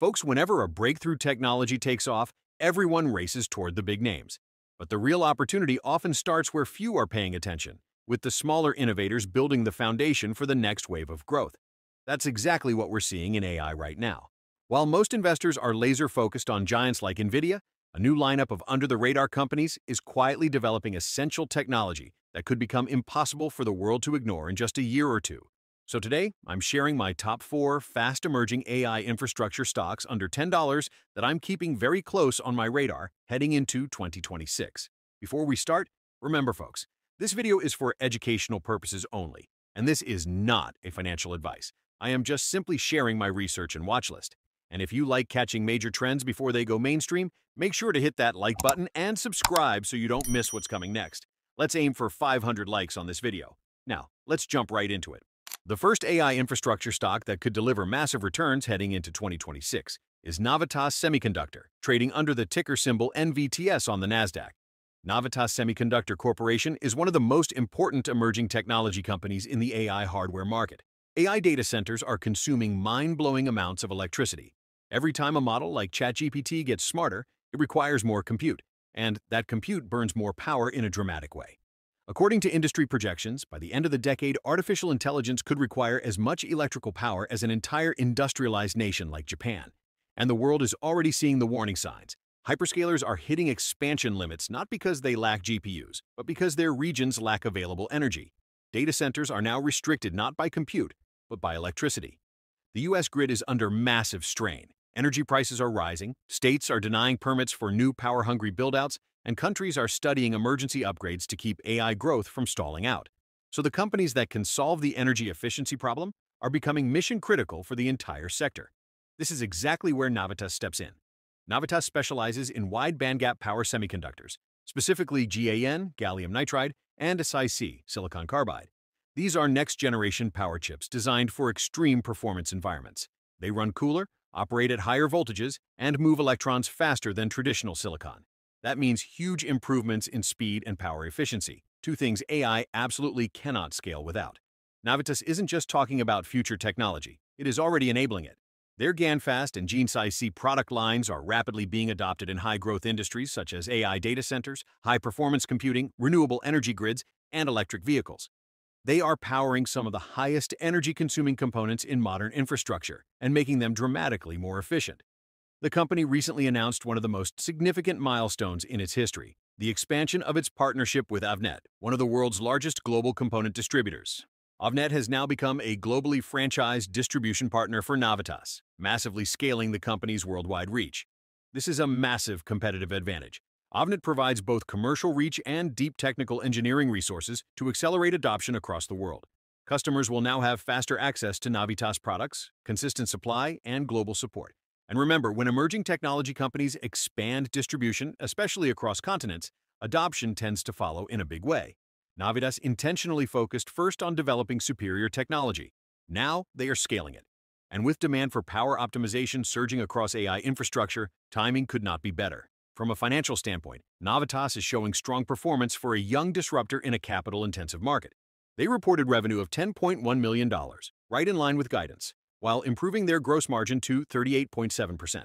Folks, whenever a breakthrough technology takes off, everyone races toward the big names. But the real opportunity often starts where few are paying attention, with the smaller innovators building the foundation for the next wave of growth. That's exactly what we're seeing in AI right now. While most investors are laser focused on giants like NVIDIA, a new lineup of under the radar companies is quietly developing essential technology that could become impossible for the world to ignore in just a year or two. So today, I'm sharing my top four fast emerging AI infrastructure stocks under $10 that I'm keeping very close on my radar heading into 2026. Before we start, remember folks, this video is for educational purposes only, and this is not a financial advice. I am just simply sharing my research and watch list. And if you like catching major trends before they go mainstream, make sure to hit that like button and subscribe so you don't miss what's coming next. Let's aim for 500 likes on this video. Now, let's jump right into it. The first AI infrastructure stock that could deliver massive returns heading into 2026 is Navitas Semiconductor, trading under the ticker symbol NVTS on the Nasdaq. Navitas Semiconductor Corporation is one of the most important emerging technology companies in the AI hardware market. AI data centers are consuming mind-blowing amounts of electricity. Every time a model like ChatGPT gets smarter, it requires more compute, and that compute burns more power in a dramatic way. According to industry projections, by the end of the decade, artificial intelligence could require as much electrical power as an entire industrialized nation like Japan. And the world is already seeing the warning signs. Hyperscalers are hitting expansion limits not because they lack GPUs, but because their regions lack available energy. Data centers are now restricted not by compute, but by electricity. The U.S. grid is under massive strain. Energy prices are rising, states are denying permits for new power-hungry buildouts, and countries are studying emergency upgrades to keep AI growth from stalling out. So the companies that can solve the energy efficiency problem are becoming mission-critical for the entire sector. This is exactly where Navitas steps in. Navitas specializes in wide bandgap power semiconductors, specifically GaN, gallium nitride, and SiC, silicon carbide. These are next-generation power chips designed for extreme performance environments. They run cooler, operate at higher voltages, and move electrons faster than traditional silicon. That means huge improvements in speed and power efficiency, two things AI absolutely cannot scale without. Navitas isn't just talking about future technology, it is already enabling it. Their GaNFast and GeneSiC product lines are rapidly being adopted in high-growth industries such as AI data centers, high-performance computing, renewable energy grids, and electric vehicles. They are powering some of the highest energy-consuming components in modern infrastructure and making them dramatically more efficient. The company recently announced one of the most significant milestones in its history, the expansion of its partnership with Avnet, one of the world's largest global component distributors. Avnet has now become a globally franchised distribution partner for Navitas, massively scaling the company's worldwide reach. This is a massive competitive advantage, Avnet provides both commercial reach and deep technical engineering resources to accelerate adoption across the world. Customers will now have faster access to Navitas products, consistent supply, and global support. And remember, when emerging technology companies expand distribution, especially across continents, adoption tends to follow in a big way. Navitas intentionally focused first on developing superior technology. Now they are scaling it. And with demand for power optimization surging across AI infrastructure, timing could not be better. From a financial standpoint, Navitas is showing strong performance for a young disruptor in a capital-intensive market. They reported revenue of $10.1 million, right in line with guidance, while improving their gross margin to 38.7%.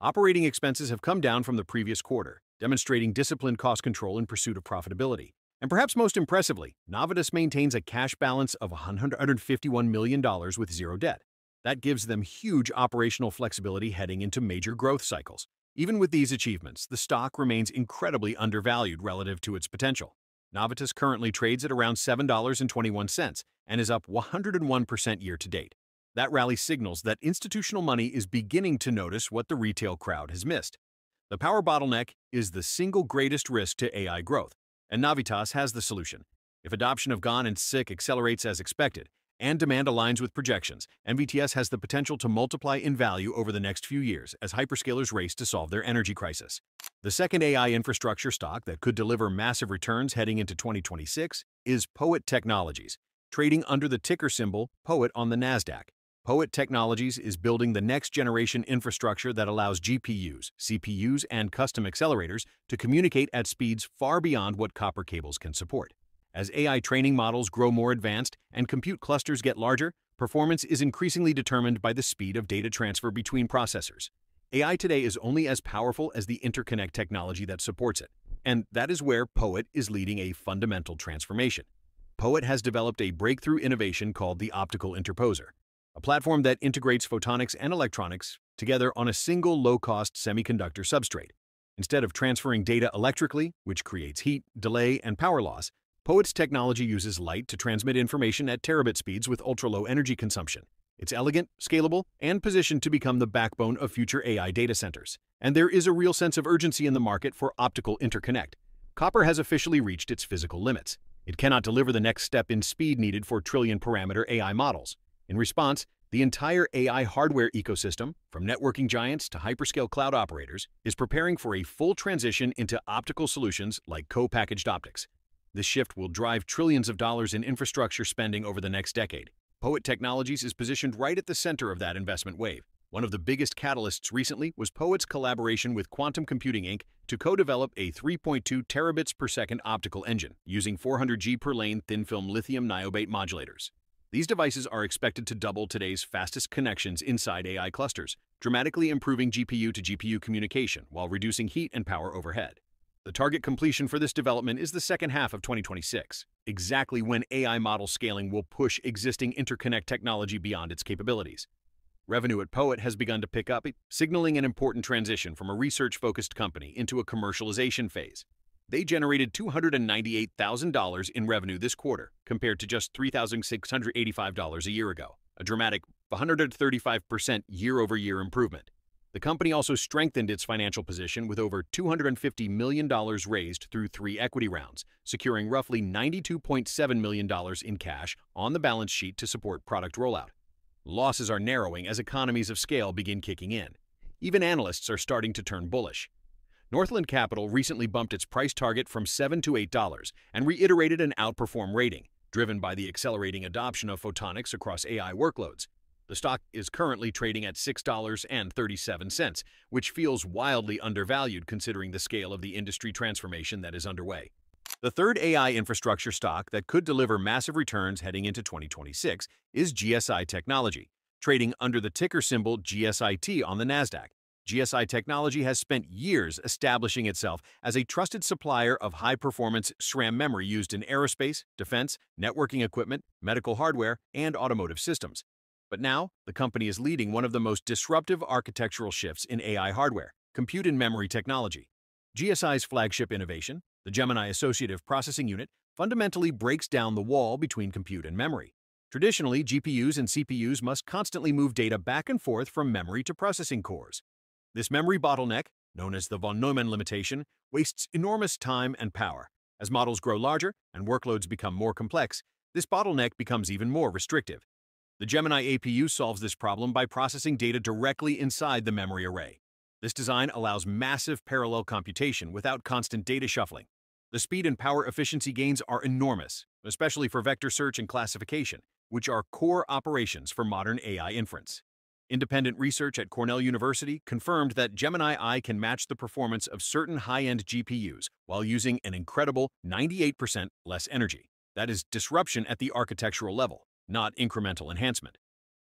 Operating expenses have come down from the previous quarter, demonstrating disciplined cost control in pursuit of profitability. And perhaps most impressively, Navitas maintains a cash balance of $151 million with zero debt. That gives them huge operational flexibility heading into major growth cycles. Even with these achievements, the stock remains incredibly undervalued relative to its potential. Navitas currently trades at around $7.21 and is up 101% year to date. That rally signals that institutional money is beginning to notice what the retail crowd has missed. The power bottleneck is the single greatest risk to AI growth, and Navitas has the solution. If adoption of GaN and SiC accelerates as expected, and demand aligns with projections, NVTS has the potential to multiply in value over the next few years as hyperscalers race to solve their energy crisis. The second AI infrastructure stock that could deliver massive returns heading into 2026 is POET Technologies, trading under the ticker symbol POET on the NASDAQ. POET Technologies is building the next-generation infrastructure that allows GPUs, CPUs, and custom accelerators to communicate at speeds far beyond what copper cables can support. As AI training models grow more advanced and compute clusters get larger, performance is increasingly determined by the speed of data transfer between processors. AI today is only as powerful as the interconnect technology that supports it, and that is where POET is leading a fundamental transformation. POET has developed a breakthrough innovation called the Optical Interposer, a platform that integrates photonics and electronics together on a single low-cost semiconductor substrate. Instead of transferring data electrically, which creates heat, delay, and power loss, POET's technology uses light to transmit information at terabit speeds with ultra-low energy consumption. It's elegant, scalable, and positioned to become the backbone of future AI data centers. And there is a real sense of urgency in the market for optical interconnect. Copper has officially reached its physical limits. It cannot deliver the next step in speed needed for trillion-parameter AI models. In response, the entire AI hardware ecosystem, from networking giants to hyperscale cloud operators, is preparing for a full transition into optical solutions like co-packaged optics. This shift will drive trillions of dollars in infrastructure spending over the next decade. POET Technologies is positioned right at the center of that investment wave. One of the biggest catalysts recently was POET's collaboration with Quantum Computing Inc. to co-develop a 3.2 terabits per second optical engine using 400G per lane thin-film lithium niobate modulators. These devices are expected to double today's fastest connections inside AI clusters, dramatically improving GPU to GPU communication while reducing heat and power overhead. The target completion for this development is the second half of 2026, exactly when AI model scaling will push existing interconnect technology beyond its capabilities. Revenue at POET has begun to pick up, signaling an important transition from a research-focused company into a commercialization phase. They generated $298,000 in revenue this quarter, compared to just $3,685 a year ago, a dramatic 135% year-over-year improvement. The company also strengthened its financial position with over $250 million raised through three equity rounds, securing roughly $92.7 million in cash on the balance sheet to support product rollout. Losses are narrowing as economies of scale begin kicking in. Even analysts are starting to turn bullish. Northland Capital recently bumped its price target from 7 to $8 and reiterated an outperform rating, driven by the accelerating adoption of photonics across AI workloads. The stock is currently trading at $6.37, which feels wildly undervalued considering the scale of the industry transformation that is underway. The third AI infrastructure stock that could deliver massive returns heading into 2026 is GSI Technology, trading under the ticker symbol GSIT on the NASDAQ. GSI Technology has spent years establishing itself as a trusted supplier of high-performance SRAM memory used in aerospace, defense, networking equipment, medical hardware, and automotive systems. But now, the company is leading one of the most disruptive architectural shifts in AI hardware, compute and memory technology. GSI's flagship innovation, the Gemini Associative Processing Unit, fundamentally breaks down the wall between compute and memory. Traditionally, GPUs and CPUs must constantly move data back and forth from memory to processing cores. This memory bottleneck, known as the von Neumann limitation, wastes enormous time and power. As models grow larger and workloads become more complex, this bottleneck becomes even more restrictive. The Gemini APU solves this problem by processing data directly inside the memory array. This design allows massive parallel computation without constant data shuffling. The speed and power efficiency gains are enormous, especially for vector search and classification, which are core operations for modern AI inference. Independent research at Cornell University confirmed that Gemini I can match the performance of certain high-end GPUs while using an incredible 98% less energy. That is disruption at the architectural level, not incremental enhancement.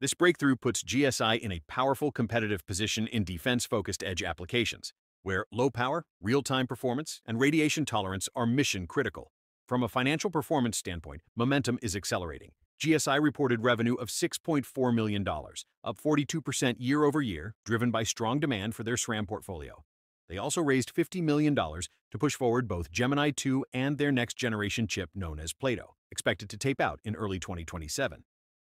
This breakthrough puts GSI in a powerful competitive position in defense-focused edge applications, where low power, real-time performance, and radiation tolerance are mission critical. From a financial performance standpoint, momentum is accelerating. GSI reported revenue of $6.4 million, up 42% year over year, driven by strong demand for their SRAM portfolio. They also raised $50 million to push forward both Gemini 2 and their next-generation chip known as Plato, expected to tape out in early 2027.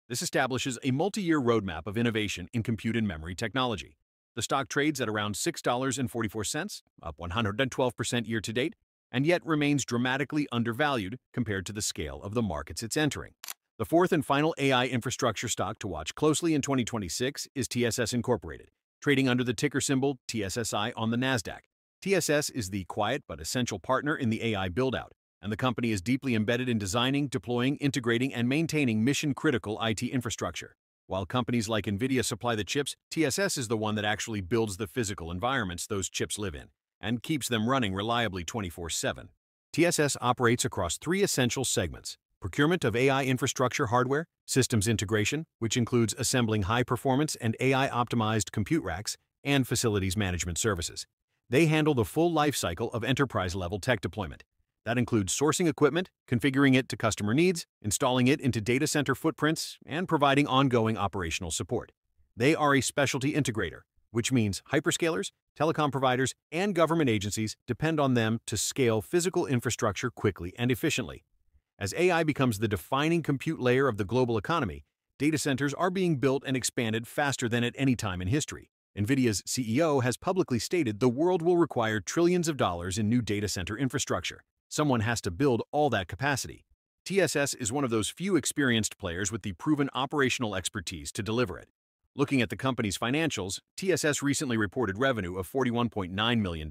This establishes a multi-year roadmap of innovation in compute and memory technology. The stock trades at around $6.44, up 112% year-to-date, and yet remains dramatically undervalued compared to the scale of the markets it's entering. The fourth and final AI infrastructure stock to watch closely in 2026 is TSS Incorporated, trading under the ticker symbol TSSI on the NASDAQ. TSS is the quiet but essential partner in the AI buildout, and the company is deeply embedded in designing, deploying, integrating, and maintaining mission-critical IT infrastructure. While companies like NVIDIA supply the chips, TSS is the one that actually builds the physical environments those chips live in and keeps them running reliably 24-7. TSS operates across three essential segments procurement of AI infrastructure hardware, systems integration, which includes assembling high-performance and AI-optimized compute racks, and facilities management services. They handle the full lifecycle of enterprise-level tech deployment. That includes sourcing equipment, configuring it to customer needs, installing it into data center footprints, and providing ongoing operational support. They are a specialty integrator, which means hyperscalers, telecom providers, and government agencies depend on them to scale physical infrastructure quickly and efficiently. As AI becomes the defining compute layer of the global economy, data centers are being built and expanded faster than at any time in history. NVIDIA's CEO has publicly stated the world will require trillions of dollars in new data center infrastructure. Someone has to build all that capacity. TSS is one of those few experienced players with the proven operational expertise to deliver it. Looking at the company's financials, TSS recently reported revenue of $41.9 million.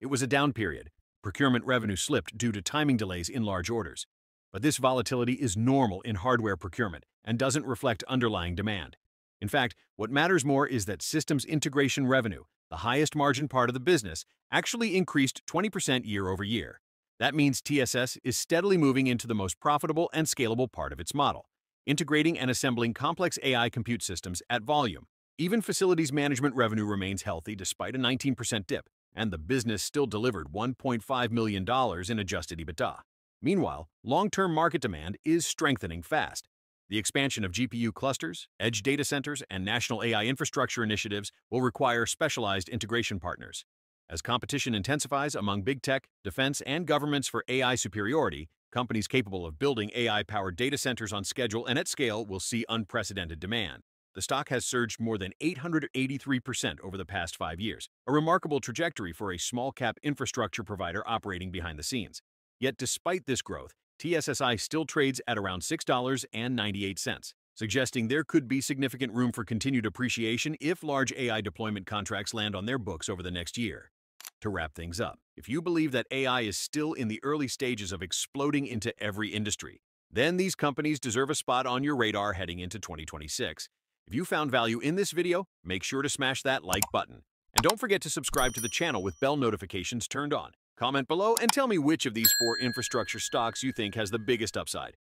It was a down period. Procurement revenue slipped due to timing delays in large orders. But this volatility is normal in hardware procurement and doesn't reflect underlying demand. In fact, what matters more is that systems integration revenue, the highest margin part of the business, actually increased 20% year over year. That means TSS is steadily moving into the most profitable and scalable part of its model, integrating and assembling complex AI compute systems at volume. Even facilities management revenue remains healthy despite a 19% dip, and the business still delivered $1.5 million in adjusted EBITDA. Meanwhile, long-term market demand is strengthening fast. The expansion of GPU clusters, edge data centers, and national AI infrastructure initiatives will require specialized integration partners. As competition intensifies among big tech, defense, and governments for AI superiority, companies capable of building AI-powered data centers on schedule and at scale will see unprecedented demand. The stock has surged more than 883% over the past five years, a remarkable trajectory for a small-cap infrastructure provider operating behind the scenes. Yet despite this growth, TSSI still trades at around $6.98, suggesting there could be significant room for continued appreciation if large AI deployment contracts land on their books over the next year. To wrap things up, if you believe that AI is still in the early stages of exploding into every industry, then these companies deserve a spot on your radar heading into 2026. If you found value in this video, make sure to smash that like button. And don't forget to subscribe to the channel with bell notifications turned on. Comment below and tell me which of these four infrastructure stocks you think has the biggest upside.